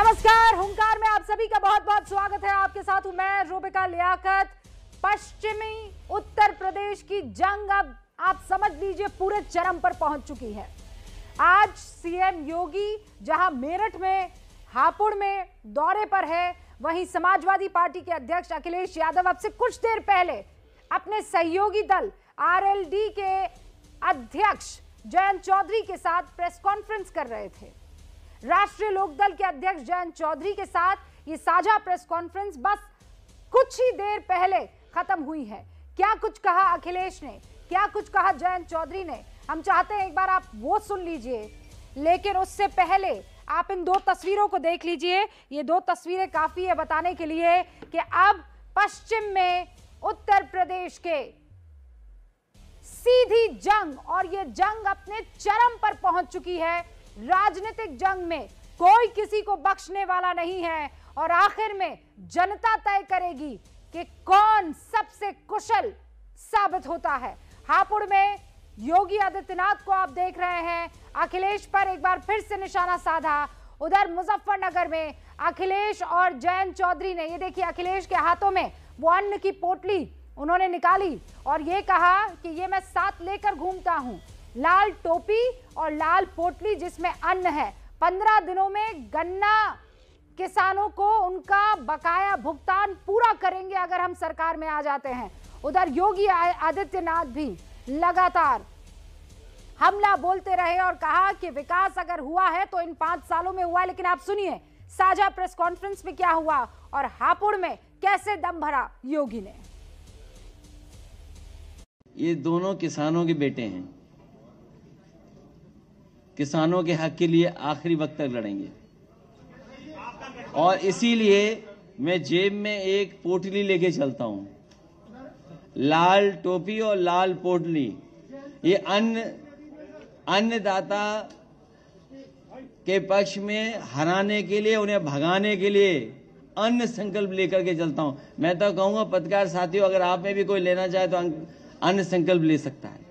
नमस्कार, हुंकार में आप सभी का बहुत बहुत स्वागत है। आपके साथ हूँ मैं, रूबिका लियाकत। पश्चिमी उत्तर प्रदेश की जंग अब आप समझ लीजिए पूरे चरम पर पहुँच चुकी है। आज सीएम योगी, जहाँ मेरठ में, हापुड़ में दौरे पर है, वहीं समाजवादी पार्टी के अध्यक्ष अखिलेश यादव अब से कुछ देर पहले अपने सहयोगी दल आरएलडी के अध्यक्ष जयंत चौधरी के साथ प्रेस कॉन्फ्रेंस कर रहे थे। राष्ट्रीय लोकदल के अध्यक्ष जयंत चौधरी के साथ ये साझा प्रेस कॉन्फ्रेंस बस कुछ ही देर पहले खत्म हुई है। क्या कुछ कहा अखिलेश ने? क्या कुछ कहा जयंत चौधरी ने? हम चाहते हैं एक बार आप वो सुन लीजिए। लेकिन उससे पहले आप इन दो तस्वीरों को देख लीजिए। ये दो तस्वीरें काफ़ी है बताने के लिए कि अब पश्चिम में उत्तर प्रदेश के सीधी जंग और ये जंग अपने चरम पर पहुँच चुकी है। राजनीतिक जंग में कोई किसी को बख्शने वाला नहीं है और आखिर में जनता तय करेगी कि कौन सबसे कुशल साबित होता है। हापुड़ में योगी आदित्यनाथ को आप देख रहे हैं। अखिलेश पर एक बार फिर से निशाना साधा। उधर मुजफ्फरनगर में अखिलेश और जयंत चौधरी ने, ये देखिए अखिलेश के हाथों में वो अन्न की पोटली उन्होंने निकाली और ये कहा कि ये मैं साथ लेकर घूमता हूँ। लाल टोपी और लाल पोटली जिसमें अन्न है। पंद्रह दिनों में गन्ना किसानों को उनका बकाया भुगतान पूरा करेंगे अगर हम सरकार में आ जाते हैं। उधर योगी आदित्यनाथ भी लगातार हमला बोलते रहे और कहा कि विकास अगर हुआ है तो इन पाँच सालों में हुआ लेकिन आप सुनिए, साझा प्रेस कॉन्फ्रेंस में क्या हुआ और हापुड़ में कैसे दम भरा योगी ने। ये दोनों किसानों के बेटे हैं। किसानों के हक के लिए आखिरी वक्त तक लड़ेंगे। और इसीलिए मैं जेब में एक पोटली लेके चलता हूँ। लाल टोपी और लाल पोटली। ये अन्न, अन्नदाता के पक्ष में हराने के लिए, उन्हें भगाने के लिए अन्न संकल्प लेकर के चलता हूँ। मैं तो कहूँगा, पत्रकार साथियों, अगर आप में भी कोई लेना चाहे तो अन्न संकल्प ले सकता है।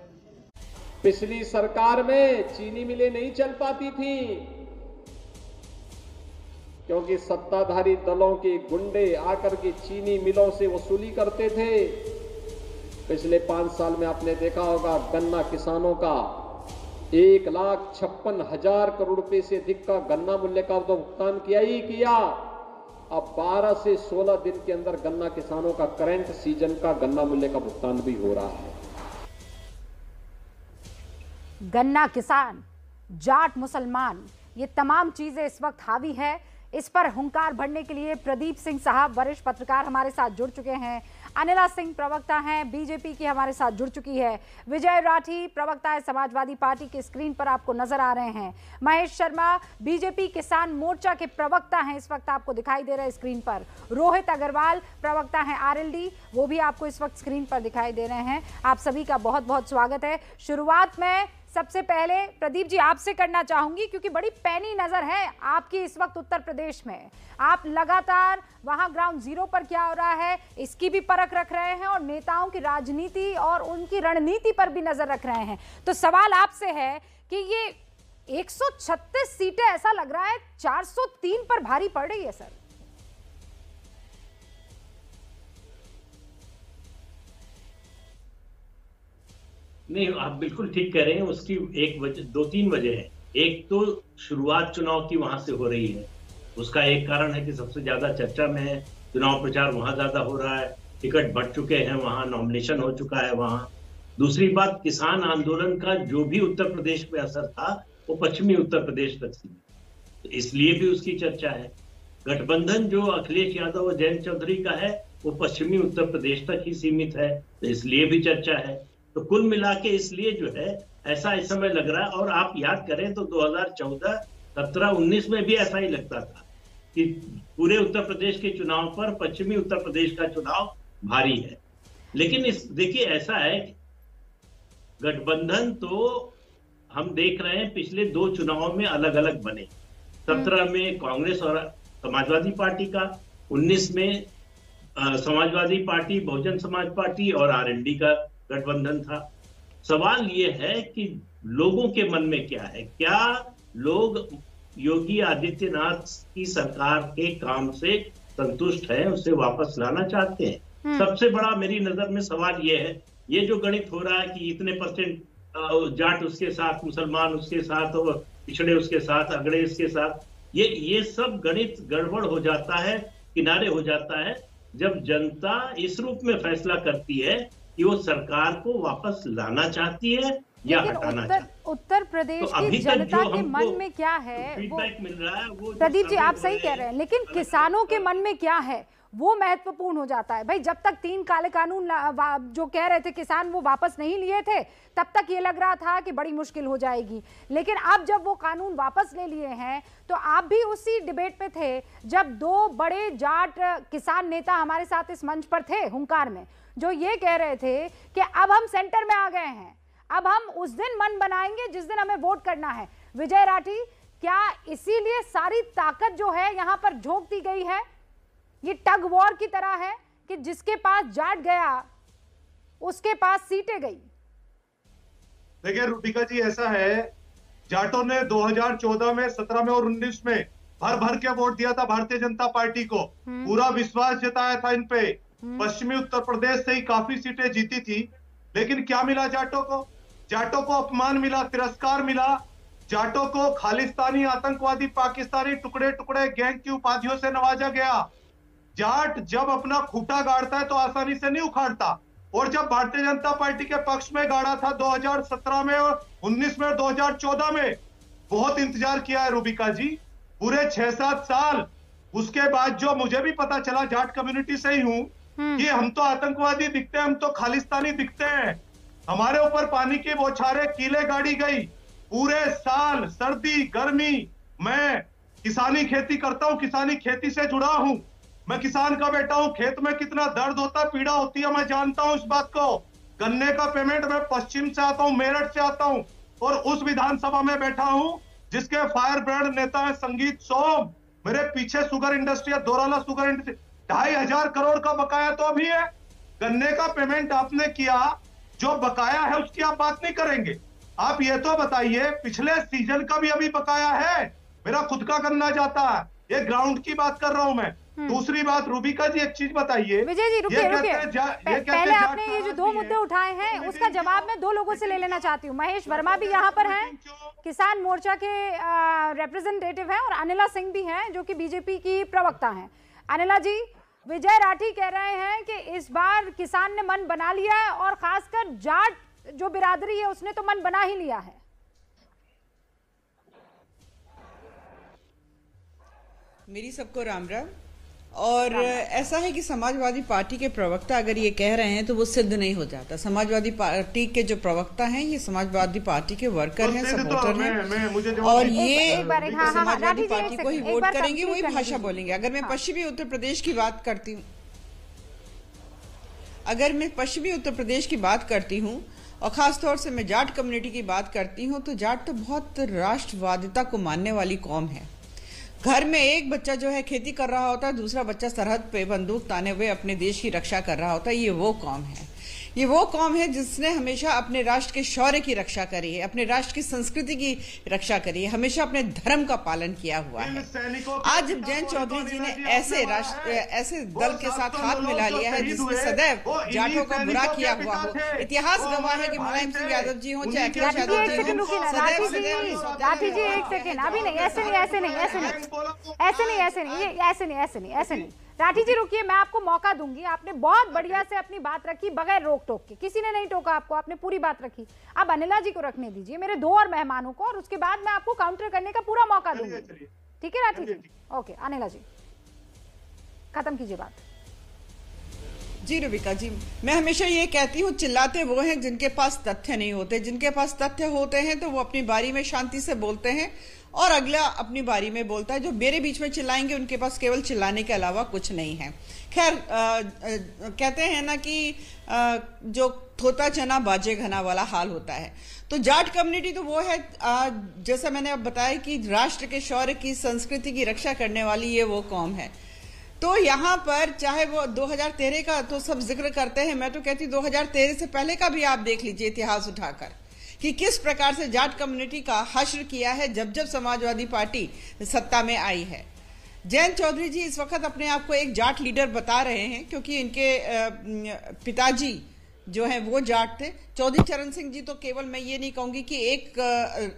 पिछली सरकार में चीनी मिलें नहीं चल पाती थी। क्योंकि सत्ताधारी दलों के गुंडे आकर के चीनी मिलों से वसूली करते थे। पिछले पाँच साल में आपने देखा होगा गन्ना किसानों का एक लाख छप्पन हज़ार करोड़ रुपए से अधिक का गन्ना मूल्य का तो भुगतान किया ही किया। अब 12 से 16 दिन के अंदर गन्ना किसानों का करंट सीज़न का गन्ना मूल्य का भुगतान भी हो रहा है। गन्ना किसान, जाट मुसलमान, ये तमाम चीज़ें इस वक्त हावी है। इस पर हुंकार भरने के लिए प्रदीप सिंह साहब, वरिष्ठ पत्रकार हमारे साथ जुड़ चुके हैं। अनिला सिंह प्रवक्ता हैं, बीजेपी की हमारे साथ जुड़ चुकी है। विजय राठी प्रवक्ता है समाजवादी पार्टी के स्क्रीन पर आपको नज़र आ रहे हैं। महेश शर्मा, बीजेपी किसान मोर्चा के प्रवक्ता हैं, इस वक्त आपको दिखाई दे रहे हैं स्क्रीन पर। रोहित अग्रवाल प्रवक्ता हैं आरएलडी, वो भी आपको इस वक्त स्क्रीन पर दिखाई दे रहे हैं। आप सभी का बहुत बहुत स्वागत है। शुरुआत में सबसे पहले प्रदीप जी, आपसे करना चाहूँगी क्योंकि बड़ी पैनी नज़र है आपकी इस वक्त उत्तर प्रदेश में। आप लगातार वहाँ ग्राउंड ज़ीरो पर क्या हो रहा है, इसकी भी परख रख रहे हैं और नेताओं की राजनीति और उनकी रणनीति पर भी नज़र रख रहे हैं। तो सवाल आपसे है कि ये 136 सीटें, ऐसा लग रहा है 403 पर भारी पड़ रही है, सर। नहीं, आप बिल्कुल ठीक कह रहे हैं, उसकी एक वजह दो तीन वजह है। एक तो शुरुआत चुनाव की वहाँ से हो रही है। उसका एक कारण है कि सबसे ज़्यादा चर्चा में है, चुनाव प्रचार वहाँ ज़्यादा हो रहा है, टिकट बढ़ चुके हैं, वहाँ नॉमिनेशन हो चुका है वहाँ। दूसरी बात, किसान आंदोलन का जो भी उत्तर प्रदेश में असर था, वो पश्चिमी उत्तर प्रदेश तक सीमित तो इसलिए भी उसकी चर्चा है। गठबंधन जो अखिलेश यादव और जयंत चौधरी का है, वो पश्चिमी उत्तर प्रदेश तक ही सीमित है तो इसलिए भी चर्चा है। तो कुल मिला के इसलिए जो है ऐसा इस समय लग रहा है। और आप याद करें तो 2014, 17, 19 में भी ऐसा ही लगता था कि पूरे उत्तर प्रदेश के चुनाव पर पश्चिमी उत्तर प्रदेश का चुनाव भारी है। लेकिन इस देखिए ऐसा है गठबंधन तो हम देख रहे हैं पिछले दो चुनावों में अलग अलग बने। सत्रह में कांग्रेस और समाजवादी पार्टी का उन्नीस में समाजवादी पार्टी बहुजन समाज पार्टी और आरएनडी का गठबंधन था। सवाल ये है कि लोगों के मन में क्या है? क्या लोग योगी आदित्यनाथ की सरकार के काम से संतुष्ट है उसे वापस लाना चाहते हैं? सबसे बड़ा मेरी नज़र में सवाल ये है। ये जो गणित हो रहा है कि इतने परसेंट जाट उसके साथ मुसलमान उसके साथ और पिछड़े उसके साथ अगड़े उसके साथ ये ये सब गणित गड़बड़ हो जाता है किनारे हो जाता है जब जनता इस रूप में फैसला करती है कि वो सरकार को वापस लाना चाहती है या हटाना उत्तर चाहती है। उत्तर प्रदेश तो की जनता के मन में क्या है फीडबैक मिल रहा है वो प्रदीप जी आप सही कह रहे हैं लेकिन किसानों के मन में क्या है? वो महत्वपूर्ण हो जाता है। भाई जब तक तीन काले कानून जो कह रहे थे किसान वो वापस नहीं लिए थे तब तक ये लग रहा था कि बड़ी मुश्किल हो जाएगी। लेकिन अब जब वो कानून वापस ले लिए हैं तो आप भी उसी डिबेट पे थे जब दो बड़े जाट किसान नेता हमारे साथ इस मंच पर थे हुंकार में। जो ये कह रहे थे कि अब हम सेंटर में आ गए हैं। अब हम उस दिन मन बनाएँगे जिस दिन हमें वोट करना है। विजय राठी क्या इसीलिए सारी ताकत जो है यहाँ पर झोंक दी गई है? ये टग वॉर की तरह है कि जिसके पास जाट गया उसके पास सीटें गई। देखिए रूबिका जी ऐसा है जाटों ने 2014 में 17 में और 19 में भर भर के वोट दिया था भारतीय जनता पार्टी को। पूरा विश्वास जताया था इन पे। पश्चिमी उत्तर प्रदेश से ही काफ़ी सीटें जीती थी, लेकिन क्या मिला जाटों को? जाटों को अपमान मिला, तिरस्कार मिला। जाटों को खालिस्तानी आतंकवादी पाकिस्तानी टुकड़े टुकड़े गैंग की उपाधियों से नवाजा गया। जाट जब अपना खूटा गाड़ता है तो आसानी से नहीं उखाड़ता। और जब भारतीय जनता पार्टी के पक्ष में गाड़ा था 2017 में और 19 में और 2014 में, बहुत इंतज़ार किया है रूबिका जी। पूरे छह सात साल, उसके बाद जो मुझे भी पता चला, जाट कम्युनिटी से ही हूँ। कि हम तो आतंकवादी दिखते हैं, हम तो खालिस्तानी दिखते हैं। हमारे ऊपर पानी की बौछारें, कीले गाड़ी गई। पूरे साल सर्दी, गर्मी, मैं किसानी खेती करता हूँ, किसानी खेती से जुड़ा हूँ। मैं किसान का बेटा हूँ, खेत में कितना दर्द होता है पीड़ा होती है, मैं जानता हूँ इस बात को। गन्ने का पेमेंट मैं पश्चिम से आता हूँ, मेरठ से आता हूँ और उस विधानसभा में बैठा हूँ, जिसके फायर ब्रांड नेता है संगीत सोम। मेरे पीछे शुगर इंडस्ट्री है, दोराला शुगर इंडस्ट्री। ढाई हज़ार करोड़ का बकाया तो अभी है। गन्ने का पेमेंट आपने किया जो बकाया है उसकी आप बात नहीं करेंगे। आप ये तो बताइए पिछले सीज़न का भी अभी बकाया है? मेरा खुद का गन्ना जाता है। ये ग्राउंड की बात कर रहा हूँ मैं। दूसरी बात रूबिका जी एक चीज़ बताइए। विजय जी रुकिए ये रुकिए पहले आपने ये जो दो मुद्दे उठाए हैं उसका जवाब मैं दो लोगों से ले लेना चाहती हूँ। महेश वर्मा भी यहाँ पर हैं। किसान मोर्चा के रिप्रेजेंटेटिव हैं और अनिला सिंह भी हैं जो कि बीजेपी की प्रवक्ता हैं। अनिला जी विजय राठी कह रहे हैं कि इस बार किसान ने मन बना लिया है और खासकर जाट जो बिरादरी है, उसने तो मन बना ही लिया है। मेरी सबको राम राम। और ऐसा है कि समाजवादी पार्टी के प्रवक्ता अगर ये कह रहे हैं तो वो सिद्ध नहीं हो जाता। समाजवादी पार्टी के जो प्रवक्ता हैं ये समाजवादी पार्टी के वर्कर तो हैं तो सपोर्टर हैं। और ये एक बार- हाँ, हाँ, हाँ, समाजवादी पार्टी को ही वोट करेंगे वही भाषा बोलेंगे। अगर मैं हाँ। पश्चिमी उत्तर प्रदेश की बात करती हूँ अगर मैं पश्चिमी उत्तर प्रदेश की बात करती हूँ और खास तौर से मैं जाट कम्युनिटी की बात करती हूँ तो जाट तो बहुत राष्ट्रवादिता को मानने वाली कौम है। घर में एक बच्चा जो है खेती कर रहा होता है, दूसरा बच्चा सरहद पे बंदूक ताने हुए अपने देश की रक्षा कर रहा होता है, ये वो कौम है। ये वो कौम है जिसने हमेशा अपने राष्ट्र के शौर्य की रक्षा करी है अपने राष्ट्र की संस्कृति की रक्षा करी है हमेशा अपने धर्म का पालन किया हुआ है। आज पिता जयंत चौधरी जी ने ऐसे राष्ट्र ऐसे दल के साथ हाथ मिला लिया है जिसने सदैव जाटों का बुरा किया हुआ हो। इतिहास गवाह है कि मुलायम सिंह यादव जी हो चाहे अखिलेश यादव जी हों सदैव सदैव राठी जी एक सेकंड अभी नहीं ऐसे नहीं ऐसे नहीं ऐसे नहीं ऐसे नहीं ऐसे नहीं ऐसे नहीं ऐसे नहीं ऐसे नहीं। राठी जी रुकिए मैं आपको मौका दूँगी। आपने बहुत बढ़िया से अपनी बात रखी बगैर रोक टोक के। किसी ने नहीं टोका आपको आपने पूरी बात रखी। अब अनिला जी को रखने दीजिए मेरे दो और मेहमानों को और उसके बाद मैं आपको काउंटर करने का पूरा मौका दूँगी। ठीक है राठी जी? ओके अनिला जी। खत्म कीजिए बात। जी रुबिका जी मैं हमेशा ये कहती हूँ चिल्लाते वो हैं जिनके पास तथ्य नहीं होते। जिनके पास तथ्य होते हैं तो वो अपनी बारी में शांति से बोलते हैं और अगला अपनी बारी में बोलता है जो मेरे बीच में चिल्लाएँगे उनके पास केवल चिल्लाने के अलावा कुछ नहीं है। खैर कहते हैं ना कि अ, जो थोता चना बाजे घना वाला हाल होता है। तो जाट कम्युनिटी तो वो है अ, जैसा मैंने अब बताया कि राष्ट्र के शौर्य की संस्कृति की रक्षा करने वाली ये वो कौम है। तो यहाँ पर चाहे वो 2013 का तो सब ज़िक्र करते हैं। मैं तो कहती हूँ 2013 से पहले का भी आप देख लीजिए इतिहास उठाकर कि किस प्रकार से जाट कम्युनिटी का हश्र किया है जब जब समाजवादी पार्टी सत्ता में आई है। जयंत चौधरी जी इस वक्त अपने आप को एक जाट लीडर बता रहे हैं, क्योंकि इनके पिताजी जो है, वो जाट थे चौधरी चरण सिंह जी तो केवल मैं ये नहीं कहूँगी कि एक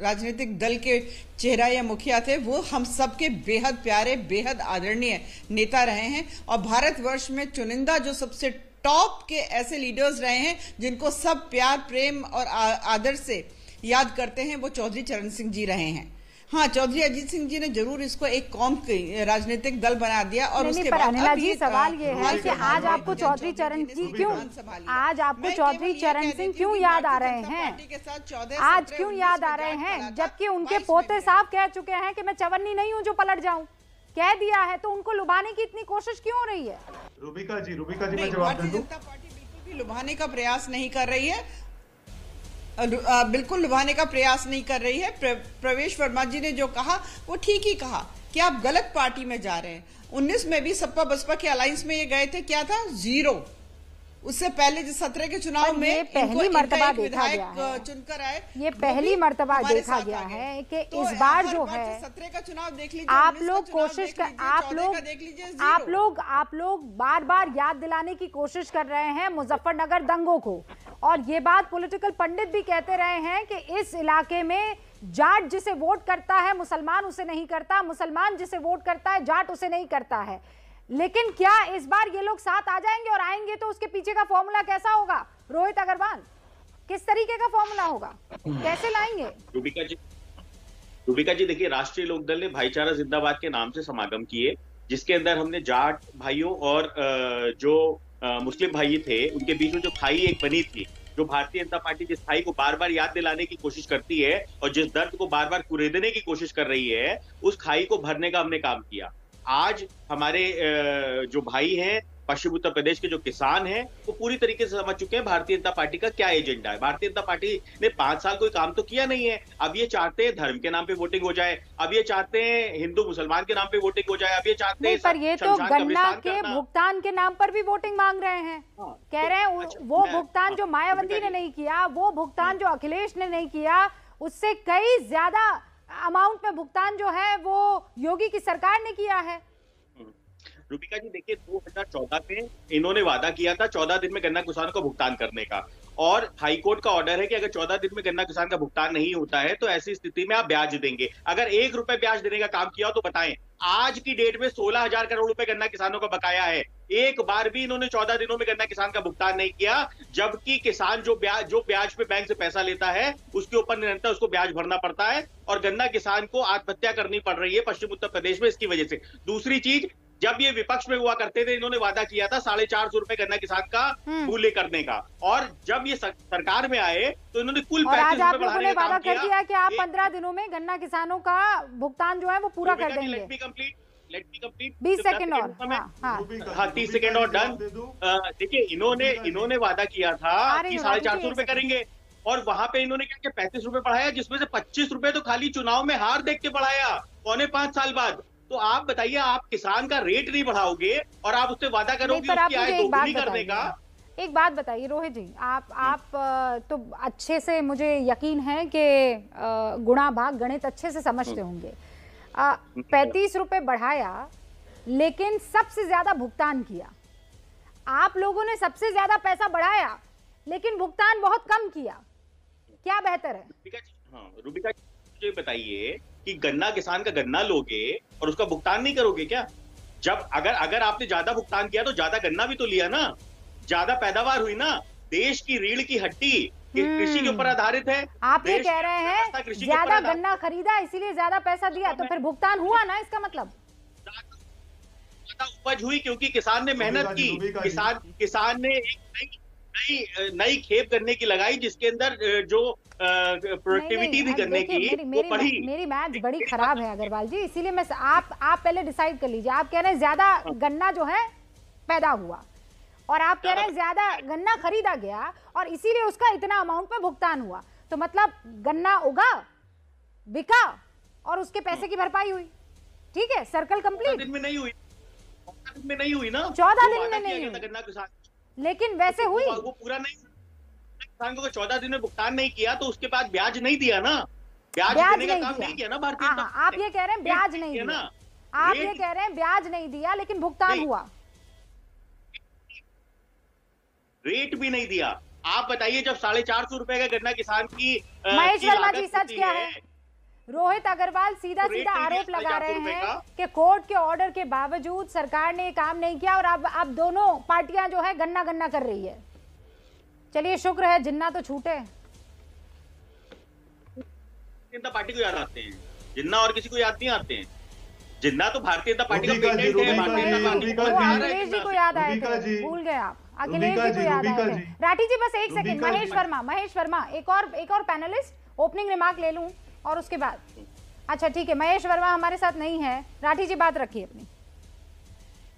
राजनीतिक दल के चेहरा या मुखिया थे, वो हम सबके बेहद प्यारे, बेहद आदरणीय नेता रहे हैं। और भारतवर्ष में चुनिंदा जो सबसे टॉप के ऐसे लीडर्स रहे हैं, जिनको सब प्यार, प्रेम और आदर से याद करते हैं, वो चौधरी चरण सिंह जी रहे हैं। हाँ चौधरी अजीत सिंह जी ने ज़रूर इसको एक कौम राजनीतिक दल बना दिया और उसके बाद अनिला जी सवाल ये है कि आज आपको चौधरी चरण जी क्यों आज आपको चौधरी चरण सिंह क्यों याद आ रहे हैं? आज क्यों याद आ रहे हैं? जबकि उनके पोते साहब कह चुके हैं कि मैं चवन्नी नहीं हूँ जो पलट जाऊँ। कह दिया है तो उनको लुभाने की इतनी कोशिश क्यों हो रही है? रूबिका जी रूबिका जी मैं जवाब दे दूँ? पार्टी बिल्कुल भी लुभाने का प्रयास नहीं कर रही है। बिल्कुल लुभाने का प्रयास नहीं कर रही है। प्र, प्रवेश वर्मा जी ने जो कहा वो ठीक ही कहा कि आप गलत पार्टी में जा रहे हैं। उन्नीस में भी सपा बसपा के अलायंस में ये गए थे क्या था? ज़ीरो उससे पहले जो सत्रह के चुनाव में पहली मरतबा देखा गया है। चुनकर आए ये पहली मरतबा देखा गया है कि तो इस बार जो है सत्रह का चुनाव देख लीजिए आप लोग कोशिश कर आप लोग आप लोग आप लोग बार बार याद दिलाने की कोशिश कर रहे हैं मुजफ्फरनगर दंगों को। और ये बात पॉलिटिकल पंडित भी कहते रहे हैं कि इस इलाके में जाट जिसे वोट करता है मुसलमान उसे नहीं करता मुसलमान जिसे वोट करता है जाट उसे नहीं करता है। लेकिन क्या इस बार ये लोग साथ आ जाएँगे और आएँगे तो उसके पीछे का फॉर्मूला कैसा होगा? रोहित अग्रवाल, किस तरीके का फॉर्मूला होगा? कैसे लाएँगे? रूबिका जी रूबिका जी, देखिए, राष्ट्रीय लोकदल ने भाईचारा जिंदाबाद के नाम से समागम किए, जिसके अंदर हमने जाट भाइयों और जो मुस्लिम भाई थे, उनके बीच में जो खाई एक बनी थी, जो भारतीय जनता पार्टी जिस खाई को बार बार याद दिलाने की कोशिश करती है और जिस दर्द को बार बार कुरेदने की कोशिश कर रही है, उस खाई को भरने का हमने काम किया। आज हमारे जो भाई हैं पश्चिम उत्तर प्रदेश के जो किसान हैं वो पूरी तरीके से समझ चुके हैं भारतीय जनता पार्टी का क्या एजेंडा है। भारतीय जनता पार्टी ने पाँच साल कोई काम तो किया नहीं है। अब ये चाहते हैं धर्म के नाम पे वोटिंग हो जाए अब ये चाहते हैं हिंदू मुसलमान के नाम पे वोटिंग हो जाए अब ये चाहते हैं पर ये तो गन्ना के भुगतान के नाम पर भी वोटिंग मांग रहे हैं। हाँ, कह रहे हैं अच्छा, वो भुगतान जो मायावती ने नहीं किया वो भुगतान जो अखिलेश ने नहीं किया उससे कई ज़्यादा अमाउंट में भुगतान जो है वो योगी की सरकार ने किया है। रूपिका जी, देखिए 2014 में इन्होंने वादा किया था 14 दिन में गन्ना किसानों को भुगतान करने का। और हाईकोर्ट का ऑर्डर है कि अगर 14 दिन में गन्ना किसान का भुगतान नहीं होता है तो ऐसी स्थिति में आप ब्याज देंगे। अगर एक रुपए ब्याज देने का काम किया हो तो बताएँ। आज की डेट में सोलह हज़ार करोड़ रुपए गन्ना किसानों का बकाया है। एक बार भी इन्होंने चौदह दिनों में गन्ना किसान का भुगतान नहीं किया, जबकि किसान जो ब्याज जो ब्याज पे बैंक से पैसा लेता है, उसके ऊपर निरंतर उसको ब्याज भरना पड़ता है, और गन्ना किसान को आत्महत्या करनी पड़ रही है पश्चिम उत्तर प्रदेश में इसकी वजह से। दूसरी चीज़ जब ये विपक्ष में हुआ करते थे इन्होंने वादा किया था साढ़े चार सौ रुपए गन्ना किसान का हम्म। मूल्य करने का। और जब ये सरकार में आए तो इन्होंने कुल वादा कर दिया कि आप पंद्रह दिनों में गन्ना किसानों का भुगतान जो है वो पूरा कर देंगे। लेट मी कंप्लीट बीस सेकंड और। हाँ, हाँ। तीस सेकंड और डन देखिए इन्होंने इन्होंने वादा किया था कि साढ़े चार सौ रुपए करेंगे। और वहाँ पे इन्होंने क्या पैंतीस रुपए बढ़ाया जिसमें से पच्चीस रुपए तो खाली चुनाव में हार देख के बढ़ाया पौने पाँच साल बाद। तो आप बताइए आप किसान का रेट नहीं बढ़ाओगे और आप उससे वादा करोगे उसकी आय दोगुनी करने का? एक बात बताइए रोहित जी आप आप तो अच्छे से मुझे यकीन है कि गुणा भाग गणित अच्छे से समझते हम्म। होंगे। पैंतीस रुपए बढ़ाया लेकिन सबसे ज़्यादा भुगतान किया। आप लोगों ने सबसे ज़्यादा पैसा बढ़ाया लेकिन भुगतान बहुत कम किया। क्या बेहतर है? हाँ, रूबिका जी बताइए कि गन्ना किसान का गन्ना लोगे और उसका भुगतान नहीं करोगे क्या? जब अगर अगर आपने ज़्यादा भुगतान किया तो ज़्यादा गन्ना भी तो लिया ना? ज़्यादा पैदावार हुई ना? देश की रीढ़ की हड्डी कृषि के ऊपर हम्म। आधारित है। आप ये कह रहे हैं ज़्यादा गन्ना खरीदा इसीलिए ज़्यादा पैसा दिया तो फिर भुगतान हुआ ना इसका मतलब? उपज हुई क्योंकि किसान ने मेहनत की। किसान किसान ने एक नई नई खेप करने की लगाई जिसके अंदर जो प्रोडक्टिविटी भी करने की मेरी, मेरी, पढ़ी। मेरी मैथ बड़ी खराब है अग्रवाल जी इसीलिए मैं आप आप पहले डिसाइड कर लीजिए। आप कह रहे हैं ज़्यादा हाँ। गन्ना जो है पैदा हुआ और आप कह रहे हैं ज़्यादा गन्ना खरीदा गया और इसीलिए उसका इतना अमाउंट में भुगतान हुआ। तो मतलब गन्ना उगा बिका और उसके पैसे की भरपाई हुई। ठीक है? सर्कल कंप्लीट दिन में नहीं हुई। दिन में नहीं हुई ना? चौदह दिन में नहीं हुई। लेकिन वैसे हुई। वो पूरा नहीं किसान को चौदह दिन में भुगतान नहीं किया तो उसके बाद ब्याज नहीं दिया ना? ब्याज ब्याज देने का काम। नहीं किया ना भारतीय आप ये कह रहे हैं ब्याज नहीं दिया। ना? आप ये कह रहे हैं ब्याज नहीं दिया लेकिन भुगतान हुआ। रेट भी नहीं दिया। आप बताइए जब साढ़े चार सौ रुपए का गन्ना किसान की महेश वर्मा जी, सच क्या है? रोहित अग्रवाल सीधा तो सीधा आरोप लगा रहे हैं का। कोर्ट के ऑर्डर के बावजूद सरकार ने काम नहीं किया और अब अब दोनों पार्टियाँ जो है गन्ना गन्ना कर रही है। चलिए शुक्र है जिन्ना तो छूटे। जनता पार्टी को याद आते हैं। जिन्ना और किसी को याद नहीं आते हैं। जिन्ना तो भारतीय जनता पार्टी का है अखिलेश जी जी, को याद आए थे। भूल गए आप। अखिलेश जी को याद आए थे। राठी जी बस एक सेकंड महेश वर्मा महेश वर्मा एक और एक और पैनलिस्ट ओपनिंग रिमार्क ले लूँ। और उसके बाद। अच्छा ठीक है, महेश वर्मा हमारे साथ नहीं है। राठी जी, बात रखिए अपनी।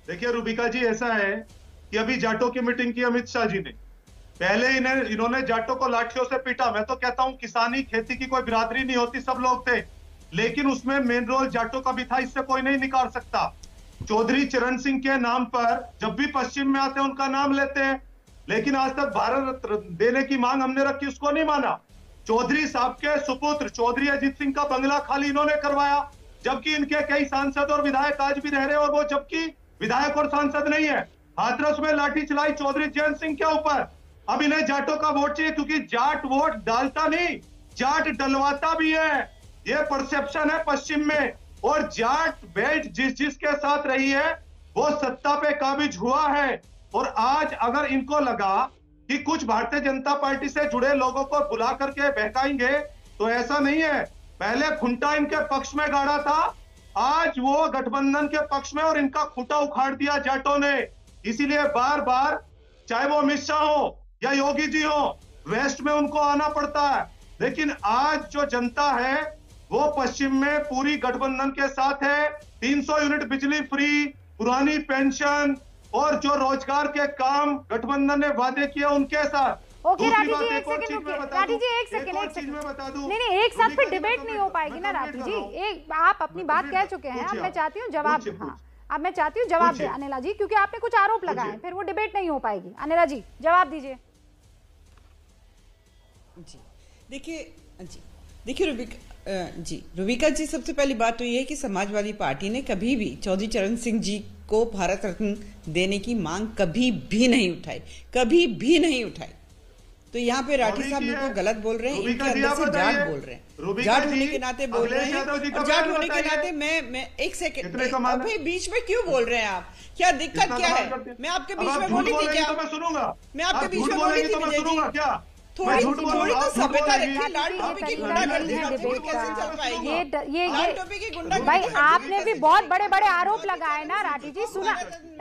देखिए, रूबिका जी, ऐसा है कि अभी जाटो की मीटिंग की अमित शाह जी ने। पहले इन्हें, इन्होंने जाटो को लाठियों से पीटा। मैं तो कहता हूँ, किसानी खेती की कोई बिरादरी नहीं होती, सब लोग थे। लेकिन उसमें मेन रोल जाटो का भी था, इससे कोई नहीं निकाल सकता। चौधरी चरण सिंह के नाम पर जब भी पश्चिम में आते हैं, उनका नाम लेते हैं। लेकिन आज तक भारत रत्न देने की मांग हमने रखी, उसको नहीं माना। चौधरी साहब के सुपुत्र चौधरी अजीत सिंह का बंगला खाली इन्होंने करवाया, जबकि इनके कई सांसद और विधायक आज भी रह रहे और वो जबकि विधायक और सांसद नहीं है। हाथरस में लाठी चलाई चौधरी जयंत सिंह के ऊपर। अब इन्हें जाटों का वोट चाहिए, क्योंकि जाट वोट डालता नहीं, जाट डलवाता भी है। ये परसेप्शन है पश्चिम में, और जाट बेल्ट जिस जिसके साथ रही है, वो सत्ता पे काबिज हुआ है। और आज अगर इनको लगा कि कुछ भारतीय जनता पार्टी से जुड़े लोगों को बुला करके बहकाएँगे तो ऐसा नहीं है। पहले खुंटा इनके पक्ष में गाड़ा था, आज वो गठबंधन के पक्ष में और इनका खूंटा उखाड़ दिया जाटों ने। इसीलिए बार बार चाहे वो अमित शाह हो या योगी जी हो, वेस्ट में उनको आना पड़ता है। लेकिन आज जो जनता है, वो पश्चिम में पूरी गठबंधन के साथ है। 300 यूनिट बिजली फ्री, पुरानी पेंशन और जो रोज़गार के काम गठबंधन ने वादे किए उनके साथ। ओके राठी जी एक सेकंड राठी जी एक सेकंड एक चीज़ मैं बता सेकंड दूँ। नहीं नहीं एक साथ फिर डिबेट नहीं हो पाएगी ना राठी जी। एक आप अपनी बात कह चुके हैं अब मैं चाहती हूँ जवाब हाँ अब मैं चाहती हूँ जवाब दे अनिला जी क्योंकि आपने कुछ आरोप लगाए। फिर वो डिबेट नहीं हो पाएगी। अनिला जी जवाब दीजिए। जी देखिए जी देखिए रुबिका जी रुबिका जी सबसे पहली बात तो ये है कि समाजवादी पार्टी ने कभी भी चौधरी चरण सिंह जी को भारत रत्न देने की मांग कभी भी नहीं उठाई कभी भी नहीं उठाई। तो यहाँ पे राठी साहब बिल्कुल गलत बोल रहे हैं इनके अंदर से जाट बोल रहे हैं। जाट होने के नाते बोल रहे हैं और जाट होने के नाते मैं मैं एक सेकंड? अभी बीच में क्यों बोल रहे हैं आप? क्या दिक्कत क्या है? मैं आपके बीच में बोली थी क्या तो मैं आपके बीच में बोली थी तो क्या? थोड़ी थोड़ी तो सभ्यता रखिए लाल टोपी की गुंडागर्दी नहीं है करते हुए डिबेट कैसे चल पाएगी? ये ये ये टोपी की गुंडागर्दी भाई आपने भी बहुत बड़े बड़े आरोप लगाए ना राठी जी सुना।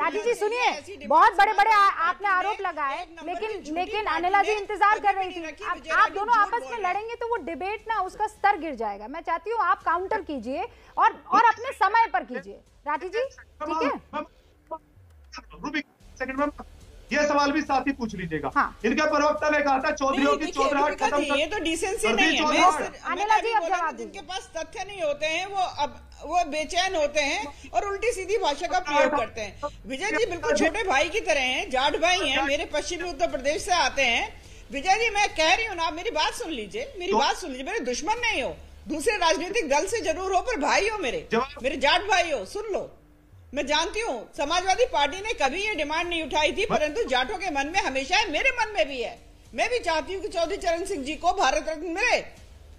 राठी जी सुनिए बहुत बड़े बड़े आपने आरोप लगाए लेकिन लेकिन अनिला जी इंतज़ार कर रही थी। आप दोनों आपस में लड़ेंगे तो वो डिबेट ना उसका स्तर गिर जाएगा। मैं चाहती हूँ आप काउंटर कीजिए और और अपने समय पर कीजिए। राठी जी ठीक है? रूबी सेकंड में ये सवाल भी साथ ही पूछ लीजिएगा। हाँ। इनके प्रवक्ता ने कहा था चौधरीयों नहीं, की चौधराहट खत्म कर ये तो डिसेंसी नहीं है। अनिला जी, अब जवाब ना, जिनके पास तथ्य नहीं होते हैं वो अब वो बेचैन होते हैं और उल्टी सीधी भाषा का प्रयोग करते हैं। विजय जी बिल्कुल छोटे भाई की तरह हैं जाट भाई हैं मेरे पश्चिमी उत्तर प्रदेश से आते हैं। विजय जी मैं कह रही हूँ ना आप मेरी बात सुन लीजिए मेरी तो- बात सुन लीजिए मेरे दुश्मन नहीं हो दूसरे राजनीतिक दल से ज़रूर हो पर भाई हो मेरे मेरे जाट भाई हो सुन लो। मैं जानती हूँ समाजवादी पार्टी ने कभी ये डिमांड नहीं उठाई थी परंतु जाटों के मन में हमेशा है मेरे मन में भी है। मैं भी चाहती हूँ कि चौधरी चरण सिंह जी को भारत रत्न मिले।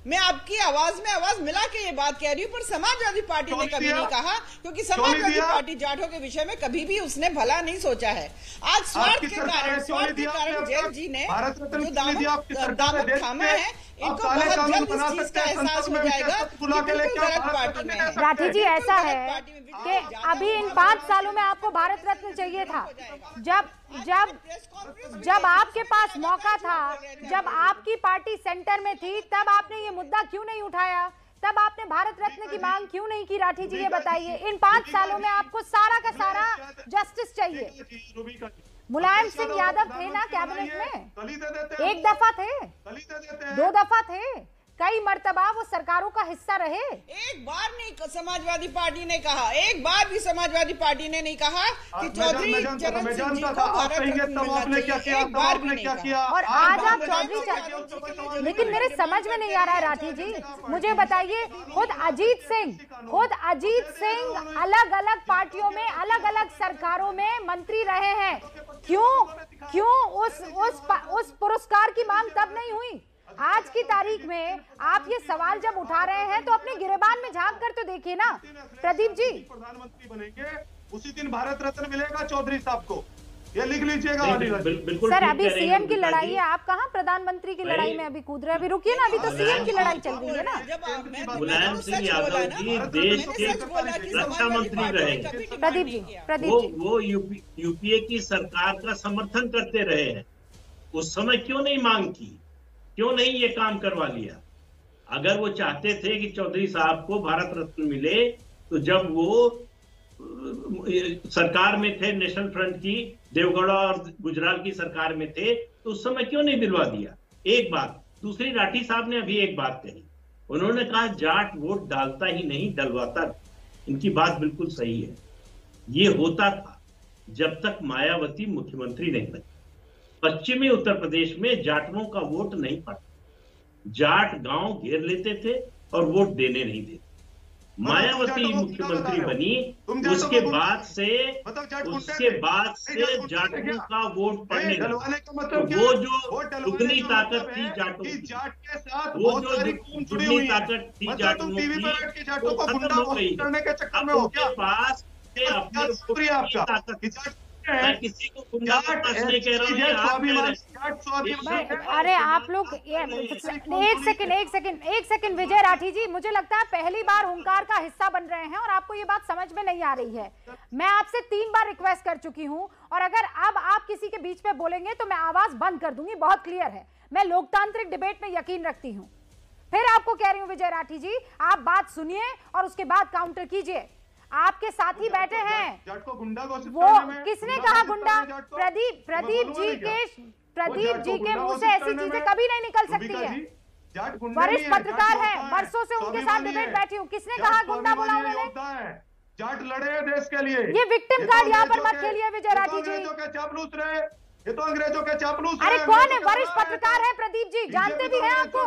मैं आपकी आवाज़ में आवाज़ मिला के ये बात कह रही हूँ पर समाजवादी पार्टी ने कभी नहीं कहा क्योंकि समाजवादी पार्टी जाटों के विषय में कभी भी उसने भला नहीं सोचा है। आज स्वार्थ के कारण ने स्वार्थ के कारण जैन जी ने जो देश थामा है इनको बहुत कानून जल्द इस चीज़ का एहसास हो जाएगा। गलत पार्टी में राठी जी ऐसा है कि अभी इन पाँच सालों में आपको भारत रत्न चाहिए था। जब जब जब आपके पास मौका था जब आपकी पार्टी सेंटर में थी तब आपने ये मुद्दा क्यों नहीं उठाया? तब आपने भारत रत्न की मांग क्यों नहीं की? राठी जी ये बताइए इन पाँच सालों में आपको सारा का सारा जस्टिस चाहिए? मुलायम सिंह यादव थे ना कैबिनेट में? एक दफ़ा थे। दो दफ़ा थे। कई मर्तबा वो सरकारों का हिस्सा रहे। एक बार नहीं समाजवादी पार्टी ने कहा। एक बार भी समाजवादी पार्टी ने नहीं कहा कि चौधरी मैं जानता था, चरण सिंह जी को था, आप भारत कहेंगे तब आपने क्या किया एक बार आपने भी नहीं कहा। और आज आप चौधरी लेकिन मेरे समझ में नहीं आ रहा है राठी जी। मुझे बताइए खुद अजीत सिंह खुद अजीत सिंह अलग अलग पार्टियों में अलग अलग सरकारों में मंत्री रहे हैं। क्यों क्यों? उस उस उस पुरस्कार की मांग तब नहीं हुई? आज की तारीख में आप ये सवाल जब उठा रहे हैं तो अपने गिरेबान में झाँक कर तो देखिए ना। प्रदीप जी। प्रधानमंत्री बनेंगे उसी दिन भारत रत्न मिलेगा चौधरी साहब को। ये लिख लीजिएगा सर अभी हैं सीएम की लड़ाई है। आप कहाँ प्रधानमंत्री की लड़ाई में अभी कूद रहे अभी रुकिए ना अभी तो सीएम की लड़ाई चल रही है ना। मुलायम सिंह यादव जी देश के रक्षा मंत्री रहे। प्रदीप जी प्रदीप वो वो यूपीए की सरकार का समर्थन करते रहे हैं। उस समय क्यों नहीं मांग की? क्यों नहीं ये काम करवा लिया? अगर वो चाहते थे कि चौधरी साहब को भारत रत्न मिले तो जब वो सरकार में थे, नेशनल फ्रंट की, देवगौड़ा और गुजराल की सरकार में थे तो उस समय क्यों नहीं दिलवा दिया? एक बात, दूसरी राठी साहब ने अभी एक बात कही। उन्होंने कहा, जाट वोट डालता ही नहीं, डलवाता इनकी बात बिल्कुल सही है। ये होता था जब तक मायावती मुख्यमंत्री नहीं बनी। पश्चिमी उत्तर प्रदेश में जाटों का वोट नहीं पड़ता। जाट गाँव घेर लेते थे और वोट देने नहीं देते। मायावती जाटों मुख्यमंत्री बनी उसके बाद से मतलब उसके बाद से जाट का वोट पड़ने लगा। तो मतलब वो जो दुगनी ताकत मतलब थी जाटों की जाट के साथ वो जो दुगनी ताकत थी मतलब जाटों की वो खत्म हो गई। अब उनके पास से अपने ताकत अरे आप लोग एक सेकंड एक सेकंड एक सेकंड विजय राठी जी मुझे लगता है पहली बार हुंकार का हिस्सा बन रहे हैं और आपको ये बात समझ में नहीं आ रही है। मैं आपसे तीन बार रिक्वेस्ट कर चुकी हूँ और अगर अब आप किसी के बीच में बोलेंगे तो मैं आवाज़ बंद कर दूँगी बहुत क्लियर है। मैं लोकतांत्रिक डिबेट में यकीन रखती हूँ। फिर आपको कह रही हूँ विजय राठी जी आप बात सुनिए और उसके बाद काउंटर कीजिए। आपके साथी बैठे हैं। गुंडा घोषित वो किसने कहा गुंडा? प्रदीप प्रदीप जी के प्रदीप जी के मुँह से ऐसी चीज़ें कभी नहीं निकल सकती है। वरिष्ठ है, पत्रकार हैं बरसों से उनके साथ डिबेट बैठी हूँ। किसने कहा गुंडा बोला उन्होंने? जाट लड़े हैं देश के लिए। ये victim तो card यहाँ पर मत खेलिए विजय तो राठी जी। चापलूस रहे। ये तो अंग्रेज़ों के चापलूस अरे कौन है? वरिष्ठ पत्रकार है प्रदीप जी। जानते भी तो हैं आपको।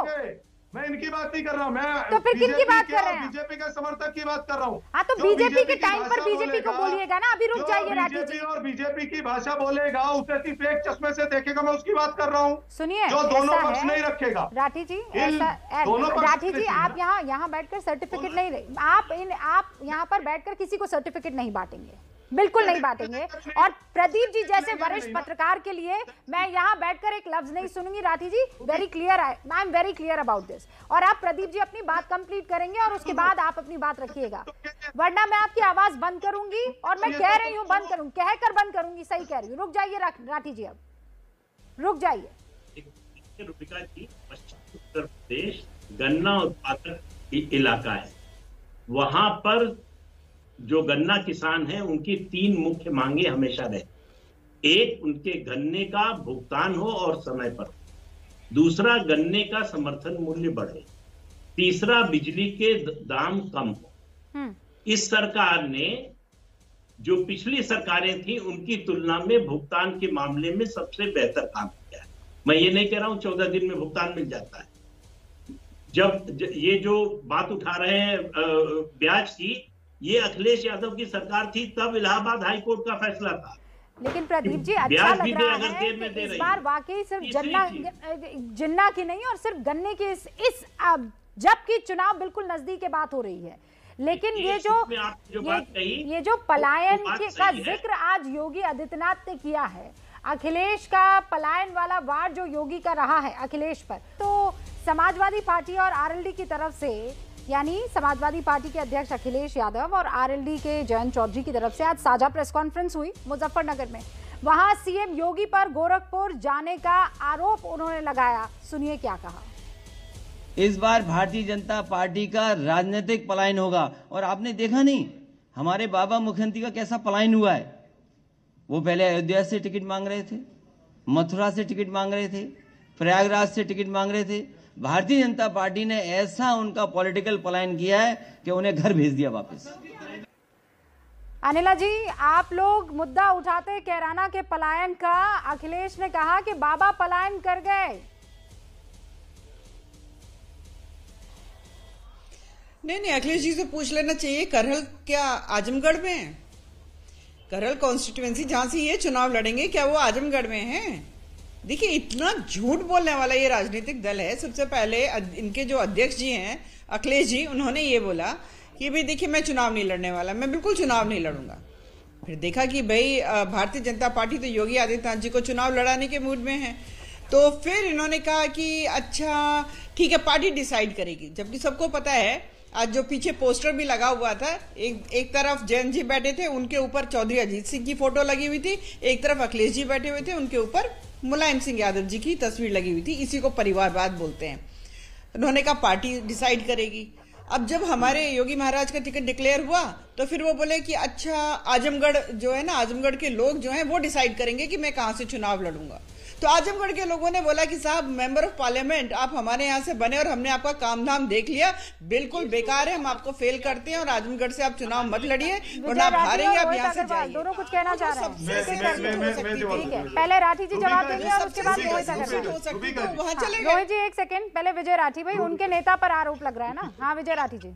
मैं इनकी बात नहीं कर रहा हूँ मैं तो फिर किनकी बीजेपी बात के कर रहे हैं? बीजेपी के समर्थक की बात कर रहा हूँ। हाँ तो बीजेपी के टाइम पर बीजेपी को बोलिएगा ना अभी रुक जाइए राठी जी। और बीजेपी की भाषा बोलेगा उसे सिर्फ़ एक चश्मे से देखेगा मैं उसकी बात कर रहा हूँ। सुनिए जो दोनों पक्ष नहीं रखेगा। राठी जी दोनों राठी जी आप। यहाँ यहाँ बैठकर सर्टिफिकेट नहीं आप इन आप यहाँ पर बैठकर किसी को सर्टिफिकेट नहीं बांटेंगे। बिल्कुल नहीं बांटेंगे। और प्रदीप जी जैसे वरिष्ठ पत्रकार के लिए मैं यहाँ बैठकर एक लफ्ज नहीं सुनूँगी Rathi ji very clear I I am very clear about this और आप प्रदीप जी अपनी बात कंप्लीट करेंगे और उसके बाद आप अपनी बात रखिएगा। वरना मैं आपकी आवाज़ बंद करूँगी और मैं कह रही हूँ बंद करूँगी कह कर बंद करूँगी सही कह रही हूँ। रुक जाइए राठी जी अब। रुक जाइए। देखिए, जी पश्चिम उत्तर प्रदेश गन्ना उत्पादक इलाका है। वहाँ पर जो गन्ना किसान हैं उनकी तीन मुख्य मांगे हमेशा रहे एक उनके गन्ने का भुगतान हो और समय पर। दूसरा गन्ने का समर्थन मूल्य बढ़े। तीसरा बिजली के दाम कम हो। हम्म। इस सरकार ने जो पिछली सरकारें थी उनकी तुलना में भुगतान के मामले में सबसे बेहतर काम किया है। मैं ये नहीं कह रहा हूँ चौदह दिन में भुगतान मिल जाता है। जब ये जो बात उठा रहे हैं ब्याज की ये अखिलेश यादव की सरकार थी तब इलाहाबाद हाई कोर्ट का फैसला था। लेकिन प्रदीप जी अच्छा लग रहा है कि इस बार वाकई सिर्फ़ जन्ना जिन्ना की नहीं और सिर्फ़ गन्ने की इस, इस अब जबकि चुनाव बिल्कुल नज़दीक के बात हो रही है। लेकिन ये जो जो ये, ये जो पलायन के का ज़िक्र आज योगी आदित्यनाथ ने किया है। अखिलेश का पलायन वाला वार जो योगी का रहा है अखिलेश पर तो समाजवादी पार्टी और आरएलडी की तरफ़ से यानी समाजवादी पार्टी के अध्यक्ष अखिलेश यादव और आरएलडी के जयंत चौधरी की तरफ़ से आज साझा प्रेस कॉन्फ्रेंस हुई मुजफ्फरनगर में। वहाँ सीएम योगी पर गोरखपुर जाने का आरोप उन्होंने लगाया। सुनिए क्या कहा। इस बार भारतीय जनता पार्टी का राजनीतिक पलायन होगा और आपने देखा नहीं, हमारे बाबा मुख्यमंत्री का कैसा पलायन हुआ है? वो पहले अयोध्या से टिकट मांग रहे थे, मथुरा से टिकट मांग रहे थे, प्रयागराज से टिकट मांग रहे थे भारतीय जनता पार्टी ने ऐसा उनका पॉलिटिकल पलायन किया है कि उन्हें घर भेज दिया वापस। अनिला जी आप लोग मुद्दा उठाते कैराना के पलायन का। अखिलेश ने कहा कि बाबा पलायन कर गए। नहीं नहीं अखिलेश जी से पूछ लेना चाहिए करहल क्या आजमगढ़ में है? करहल कॉन्स्टिट्यूएंसी जहाँ से ये चुनाव लड़ेंगे क्या वो आजमगढ़ में है? देखिए, इतना झूठ बोलने वाला ये राजनीतिक दल है। सबसे पहले इनके जो अध्यक्ष जी हैं, अखिलेश जी, उन्होंने ये बोला कि भाई देखिए, मैं चुनाव नहीं लड़ने वाला, मैं बिल्कुल चुनाव नहीं लड़ूँगा। फिर देखा कि भाई भारतीय जनता पार्टी तो योगी आदित्यनाथ जी को चुनाव लड़ाने के मूड में है। तो फिर इन्होंने कहा कि अच्छा ठीक है, पार्टी डिसाइड करेगी। जबकि सबको पता है, आज जो पीछे पोस्टर भी लगा हुआ था, एक एक तरफ़ जैन जी बैठे थे, उनके ऊपर चौधरी अजीत सिंह की फ़ोटो लगी हुई थी, एक तरफ़ अखिलेश जी बैठे हुए थे, उनके ऊपर मुलायम सिंह यादव जी की तस्वीर लगी हुई थी, इसी को परिवारवाद बोलते हैं। उन्होंने कहा, पार्टी डिसाइड करेगी। अब जब हमारे योगी महाराज का टिकट डिक्लेयर हुआ तो फिर वो बोले कि अच्छा आजमगढ़ जो है ना आजमगढ़ के लोग जो हैं वो डिसाइड करेंगे कि मैं कहाँ से चुनाव लड़ूँगा। तो आजमगढ़ के लोगों ने बोला कि साहब मेंबर ऑफ़ पार्लियामेंट आप हमारे यहाँ से बने और हमने आपका काम धाम देख लिया। बिल्कुल बेकार है हम आपको फेल करते हैं और आजमगढ़ से आप चुनाव मत लड़िए वरना आप हारेंगे आप यहाँ से जाइए। दोनों कुछ कहना चाह रहे हैं। ठीक है। पहले राठी जी जवाब देंगे और उसके बाद वहाँ चले रोहित जी एक सेकंड। पहले विजय राठी भाई उनके नेता पर आरोप लग रहा है ना? हाँ विजय राठी जी।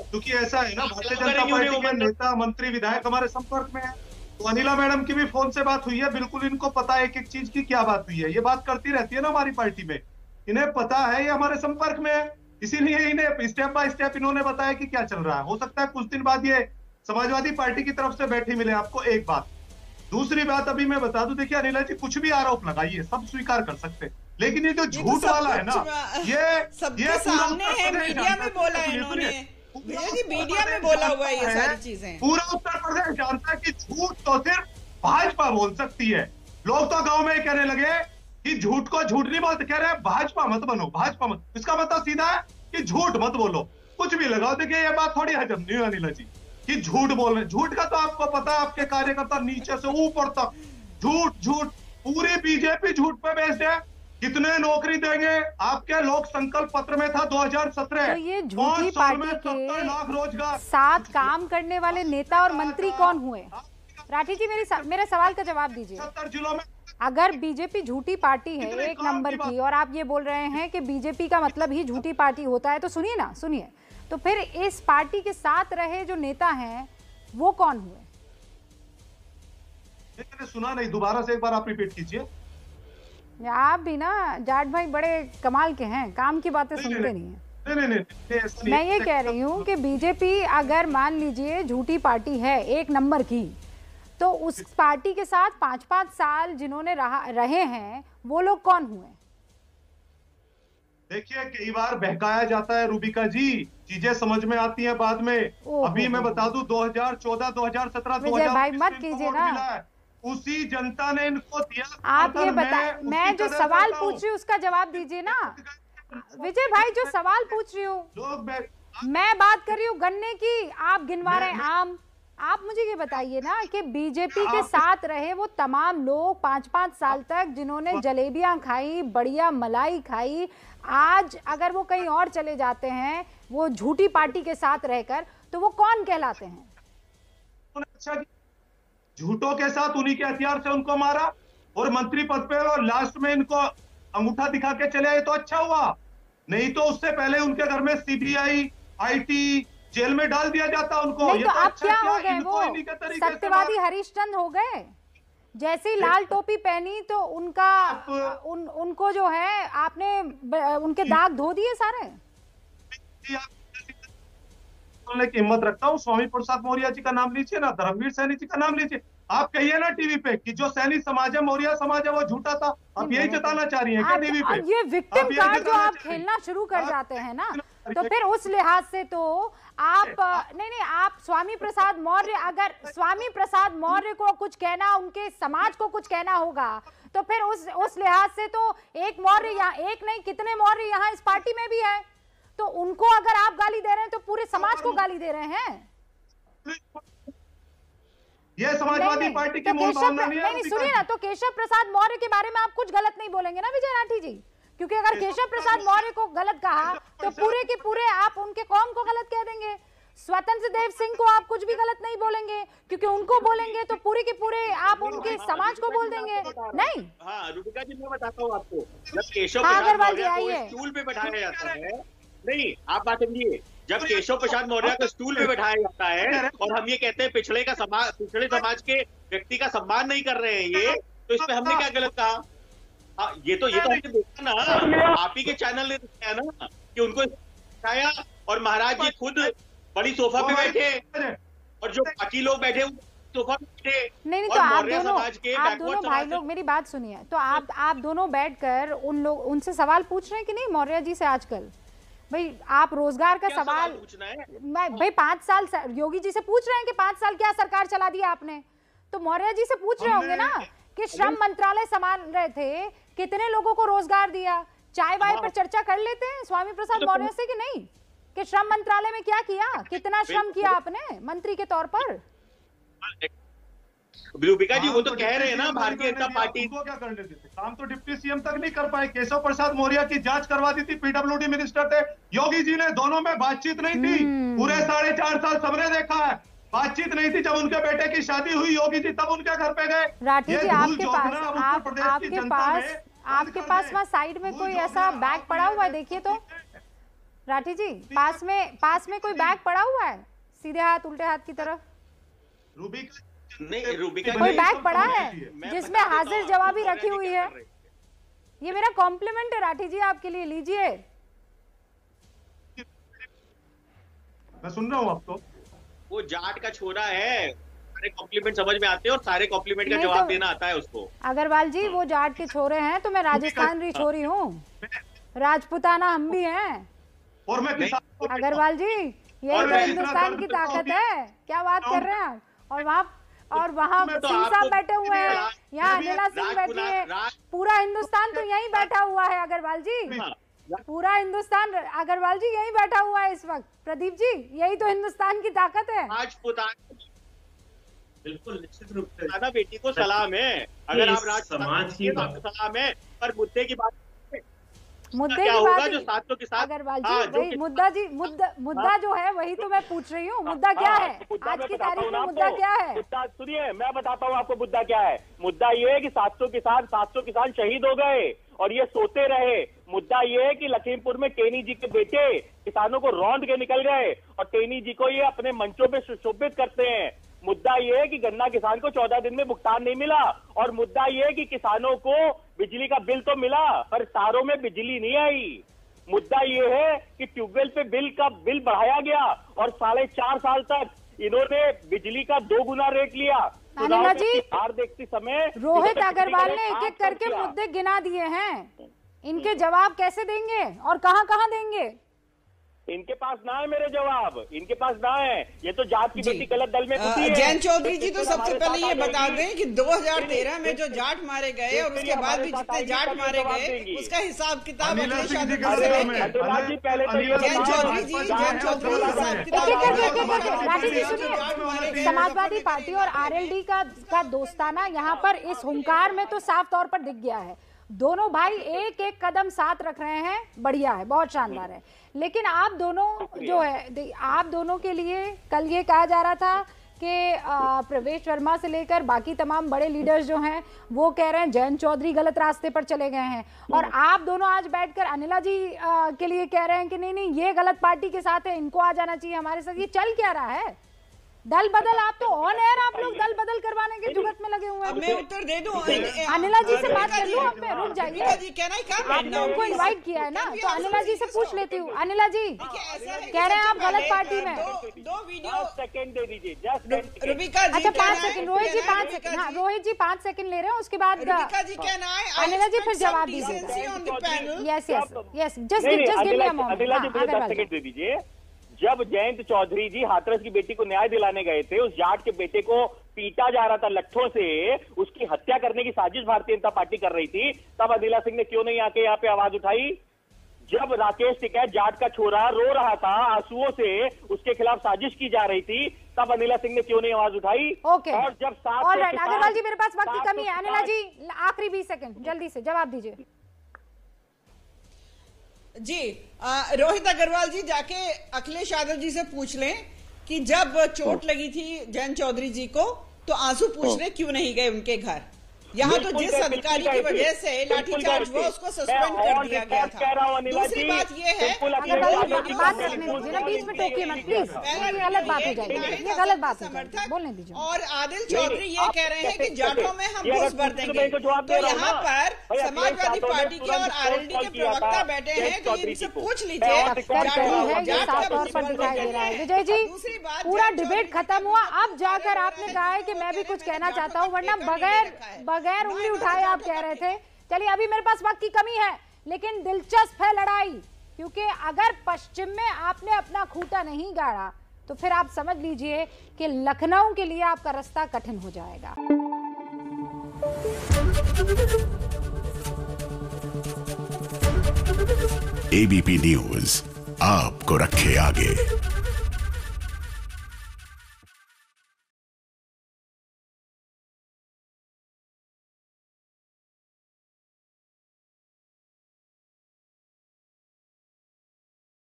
क्योंकि ऐसा है ना भारतीय जनता पार्टी के नेता मंत्री विधायक हमारे संपर्क में है। तो अनिला मैडम की भी फ़ोन से बात हुई है बिल्कुल इनको पता है एक एक चीज़ की क्या बात हुई है। ये बात करती रहती है ना हमारी पार्टी में। इन्हें पता है ये हमारे संपर्क में है। इसीलिए इन्हें स्टेप बाय स्टेप इन्होंने बताया कि क्या चल रहा है। हो सकता है कुछ दिन बाद ये समाजवादी पार्टी की तरफ़ से बैठी मिले आपको एक बात। दूसरी बात अभी मैं बता दू देखिए अनिला जी कुछ भी आरोप लगाइए सब स्वीकार कर सकते लेकिन ये जो तो झूठ वाला है ना ये ये सामने है मीडिया में बोला है इन्होंने। मीडिया में बोला हुआ है ये सारी चीज़ें। पूरा उत्तर प्रदेश जानता है कि झूठ तो सिर्फ़ भाजपा बोल सकती है। लोग तो गाँव में कहने लगे कि झूठ को झूठ नहीं बोलते कह रहे हैं भाजपा मत बनो भाजपा मत। इसका मतलब सीधा है कि झूठ मत बोलो। कुछ भी लगाओ देखिए ये बात थोड़ी हजम नहीं होनी लगी कि झूठ बोल रहे झूठ का तो आपको पता है आपके कार्यकर्ता नीचे से ऊपर तक झूठ झूठ पूरी बीजेपी झूठ पे बेस्ड है। कितने नौकरी देंगे? आपके लोक संकल्प पत्र में था 2017 तो ये झूठी पार्टी के लाख रोज़गार। साथ काम करने वाले नेता और मंत्री कौन हुए? राठी जी मेरी मेरे सवाल का जवाब दीजिए। सत्तर जिलों में अगर बीजेपी झूठी पार्टी है एक नंबर की और आप ये बोल रहे हैं कि बीजेपी का मतलब ही झूठी पार्टी होता है तो सुनिए ना सुनिए। तो फिर इस पार्टी के साथ रहे जो नेता हैं वो कौन हुए? मैंने सुना नहीं दोबारा से एक बार आप रिपीट कीजिए। आप भी ना जाट भाई बड़े कमाल के हैं काम की बातें सुनते नहीं है। नहीं, नहीं, नहीं, मैं ये कह रही हूँ कि बीजेपी अगर मान लीजिए झूठी पार्टी है एक नंबर की तो उस पार्टी के साथ पाँच पाँच साल जिन्होंने रहे हैं वो लोग कौन हुए? देखिए कई बार बहकाया जाता है रूबिका जी चीज़ें समझ में आती हैं बाद में। अभी मैं बता दूँ 2014 2017 2000 भाई मत कीजिए ना। उसी जनता ने इनको दिया आप ये बता मैं जो सवाल पूछ रही हूँ उसका जवाब दीजिए ना। विजय भाई जो सवाल पूछ रही हूँ मैं बात कर रही हूँ गन्ने की आप गिनवा रहे हैं आम। आप मुझे ये बताइए ना कि बीजेपी के साथ रहे वो तमाम लोग पाँच पाँच साल तक जिन्होंने जलेबियाँ खाई बढ़िया मलाई खाई आज अगर वो कहीं और चले जाते हैं वो झूठी पार्टी के साथ रहकर तो वो कौन कहलाते हैं? अच्छा झूठों के साथ उन्हीं के हथियार से उनको मारा और मंत्री पद पे और लास्ट में इनको अंगूठा दिखा के चले आए तो अच्छा हुआ। नहीं तो उससे पहले उनके घर में सीबीआई आईटी जेल में डाल दिया जाता उनको। नहीं तो, तो अच्छा क्या हो गए वो? सत्यवादी हरीशचंद हो गए। जैसे ही लाल टोपी पहनी तो उनका उन उनको जो है आपने उनके दाग धो दिए सारे? बोलने की हिम्मत रखता हूँ। स्वामी प्रसाद मौर्य जी का नाम लीजिए ना धर्मवीर सैनी जी का नाम लीजिए। आप कहिए ना टीवी पे कि जो सैनी समाज है मौर्य समाज है वो झूठा था। आप यही जताना चाह रही हैं क्या टीवी पे? ये विक्टिम कार्ड जो आप खेलना शुरू कर जाते हैं ना तो फिर उस लिहाज से तो आप नहीं नहीं आप स्वामी प्रसाद मौर्य अगर स्वामी प्रसाद मौर्य को कुछ कहना उनके समाज को कुछ कहना होगा तो फिर उस उस लिहाज से तो एक मौर्य यहाँ एक नहीं कितने मौर्य यहाँ इस पार्टी में भी है? तो उनको अगर आप गाली दे रहे हैं तो पूरे समाज को गाली दे रहे हैं। ये समाजवादी पार्टी की तो केशव नहीं, नहीं सुनिए ना तो केशव प्रसाद मौर्य के बारे में आप कुछ गलत नहीं बोलेंगे ना विजय राठी जी? क्योंकि अगर केशव प्रसाद मौर्य को गलत कहा तो पूरे के पूरे आप उनके कौम को गलत कह देंगे। स्वतंत्र देव सिंह को आप कुछ भी गलत नहीं बोलेंगे क्योंकि उनको बोलेंगे तो पूरे के पूरे आप उनके समाज को बोल देंगे। नहीं। हाँ रूबिका जी मैं बताता हूँ आपको। जब केशव हाँ, प्रसाद अग्रवाल मौर्य जी, को आइए। स्टूल पे बैठाया जाता है नहीं आप बात समझिए। जब केशव प्रसाद मौर्य को स्टूल पे बैठाया जाता है और हम ये कहते हैं पिछड़े का समाज पिछड़े समाज के व्यक्ति का सम्मान नहीं कर रहे हैं ये तो इस पे हमने क्या गलत कहा? हाँ, ये तो ये तो हमने देखा ना। आप ही के चैनल ने दिखाया ना कि उनको दिखाया और महाराज जी खुद बड़ी सोफा पे बैठे और जो बाकी लोग बैठे सोफा पे बैठे नहीं नहीं तो आप दोनों समाज के आप दोनों भाई लोग मेरी बात सुनिए। तो आप आप दोनों बैठकर उन लोग उनसे सवाल पूछ रहे हैं कि नहीं मौर्य जी से आजकल? भाई आप रोज़गार का सवाल पूछना है? मैं भाई पाँच साल योगी जी से पूछ रहे हैं कि पाँच साल क्या सरकार चला दिया आपने? तो मौर्य जी से पूछ रहे होंगे ना कि श्रम मंत्रालय संभाल रहे थे कितने लोगों को रोज़गार दिया? चाय वाय पर चर्चा कर लेते हैं स्वामी प्रसाद मौर्य से कि नहीं? कि श्रम मंत्रालय में क्या किया? कितना श्रम किया आपने मंत्री के तौर पर? रूबिका जी वो तो काम कह रहे हैं ना भारतीय जनता पार्टी। उनको क्या करने देते काम तो डिप्टी सीएम तक नहीं कर पाए। केशव प्रसाद मौर्य की जाँच करवा दी थी पीडब्ल्यूडी मिनिस्टर थे। योगी जी ने दोनों में बातचीत नहीं थी हम्म। पूरे साढ़े चार साल सबने देखा है। बातचीत नहीं थी जब उनके बेटे की शादी हुई योगी जी तब उनके घर पे गए। राठी जी आपके पास आप प्रदेश की आपके जनता पास आपके पास वहाँ साइड में कोई ऐसा बैग पड़ा हुआ है? देखिए तो। राठी जी पास में पास में कोई बैग पड़ा हुआ है? सीधे हाथ उल्टे हाथ की तरफ़। रूबिका नहीं रूबिका कोई बैग पड़ा है जिसमें हाजिर जवाबी रखी हुई है। ये मेरा कॉम्प्लीमेंट है राठी जी आपके लिए लीजिए। मैं सुन रहा हूँ आपको। वो जाट का छोरा है सारे कॉम्प्लीमेंट समझ में आते हैं और सारे कॉम्प्लीमेंट का जवाब तो- देना आता है उसको। अगरवाल जी वो जाट के छोरे हैं तो मैं राजस्थान री छोरी हूँ। राजपुताना हम भी हैं। और मैं अगरवाल जी यही तो हिंदुस्तान की ताकत है। क्या बात कर रहे हैं आप? और वहाँ और वहाँ तो सिंह साहब बैठे हुए हैं। यहाँ अनिला सिंह बैठी है। पूरा हिंदुस्तान तो यहीं बैठा हुआ है अगरवाल जी। हाँ, पूरा हिंदुस्तान अग्रवाल जी यहीं बैठा हुआ है इस वक्त। प्रदीप जी यही तो हिंदुस्तान की ताकत है। राजपुताना बिल्कुल निश्चित रूप से। बेटी को सलाम है। अगर आप राज समाज की तो सलाम है। पर मुद्दे की बात मुद्दे क्या होगा जो साथियों के साथ? अग्रवाल जी हाँ, वही मुद्दा जी मुद्दा मुद्दा जो है वही तो मैं पूछ रही हूँ। मुद्दा क्या हाँ, है? मुद्दा आज की तारीख में मुद्दा क्या है? सुनिए मैं बताता हूँ आपको मुद्दा क्या है। मुद्दा ये है कि 700 किसान 700 किसान शहीद हो गए और ये सोते रहे। मुद्दा ये है कि लखीमपुर में टेनी जी के बेटे किसानों को रौंद के निकल गए और टेनी जी को ये अपने मंचों पे सुशोभित करते हैं। मुद्दा ये है कि गन्ना किसान को चौदह दिन में भुगतान नहीं मिला और मुद्दा ये है कि किसानों को बिजली का बिल तो मिला पर तारों में बिजली नहीं आई। मुद्दा ये है कि ट्यूबवेल पे बिल का बिल बढ़ाया गया और साढ़े चार साल तक इन्होंने बिजली का दो गुना रेट लिया। अनिला जी, हार देखते समय रोहित अग्रवाल ने एक एक करके मुद्दे गिना दिए हैं। इनके जवाब कैसे देंगे और कहाँ कहाँ देंगे? इनके पास ना है मेरे जवाब। इनके पास ना है। ये तो जाट की बेटी गलत दल में घुसी है। जैन चौधरी जी तो सबसे पहले ये बता। दें कि 2013 में जो जाट मारे गए और उसके बाद भी जितने जाट मारे गए उसका हिसाब किताब अखिलेश यादव। अनिला जी तो जैन चौधरी जी चौधरी हिसाब किताब समाजवादी पार्टी और आरएलडी का का दोस्ताना यहाँ पर इस हुंकार में तो साफ़ तौर पर दिख गया है। दोनों भाई एक एक कदम साथ रख रहे हैं। बढ़िया है बहुत शानदार है। लेकिन आप दोनों जो है आप दोनों के लिए कल ये कहा जा रहा था कि प्रवेश वर्मा से लेकर बाकी तमाम बड़े लीडर्स जो हैं वो कह रहे हैं जयंत चौधरी गलत रास्ते पर चले गए हैं। और आप दोनों आज बैठकर अनिला जी आ, के लिए कह रहे हैं कि नहीं नहीं ये गलत पार्टी के साथ है इनको आ जाना चाहिए हमारे साथ। ये चल क्या रहा है? दल बदल आप तो ऑन एयर आप लोग दल बदल करवाने के जुगत में लगे हुए अब हैं मैं उत्तर दे दूँ? अनिला जी से बात कर लूँ मैं रुक अनिला जाइए जी कहना ही काम आपने उनको इनवाइट किया है ना तो अनिला जी से पूछ लेती हूँ। अनिला जी कह रहे हैं आप गलत पार्टी में दो, वीडियो सेकंड दे दीजिए जस्ट रुबिका जी अच्छा पाँच है- सेकंड रोहित जी पाँच सेकंड हाँ रोहित जी पाँच सेकंड ले रहे हैं उसके बाद रुबिका जी कहना है अनिला जी फिर जवाब दीजिए। Yes yes yes just just give me a moment Anila ji दे दीजिए। जब जयंत चौधरी जी हाथरस की बेटी को न्याय दिलाने गए थे उस जाट के बेटे को पीटा जा रहा था लट्ठों से उसकी हत्या करने की साजिश भारतीय जनता पार्टी कर रही थी तब अनिला सिंह ने क्यों नहीं आके यहाँ पे आवाज़ उठाई? जब राकेश टिकैत जाट का छोरा रो रहा था आंसुओं से उसके खिलाफ साजिश की जा रही थी तब अनिला सिंह ने क्यों नहीं आवाज़ उठाई? ओके। और जब सात अग्रवाल जी मेरे पास वक्त की कमी है। अनिला जी आखिरी बीस सेकंड जल्दी से जवाब दीजिए। जी आ, रोहित अग्रवाल जी जाके अखिलेश यादव जी से पूछ लें कि जब चोट लगी थी जयंत चौधरी जी को तो आँसू पूछने क्यों नहीं गए उनके घर? यहाँ तो जिस अधिकारी की वजह से लाठीचार्ज हुआ उसको सस्पेंड कर दिया गया था। दूसरी बात ये है हो हो और आदिल चौधरी ये कह रहे हैं कि जाटों में हम घूस भर देंगे। तो यहाँ पर समाजवादी पार्टी के और आरएलडी के प्रवक्ता बैठे हैं तो इनसे पूछ लीजिए। विजय जी पूरा डिबेट खत्म हुआ अब जाकर आपने कहा है। कि मैं भी कुछ कहना चाहता हूँ वरना बगैर बगैर बगैर उंगली उठाए आप कह रहे थे। चलिए अभी मेरे पास वक्त की कमी है लेकिन दिलचस्प है लड़ाई क्योंकि अगर पश्चिम में आपने अपना खूटा नहीं गाड़ा तो फिर आप समझ लीजिए कि लखनऊ के लिए आपका रास्ता कठिन हो जाएगा। एबीपी न्यूज़ आपको रखे आगे।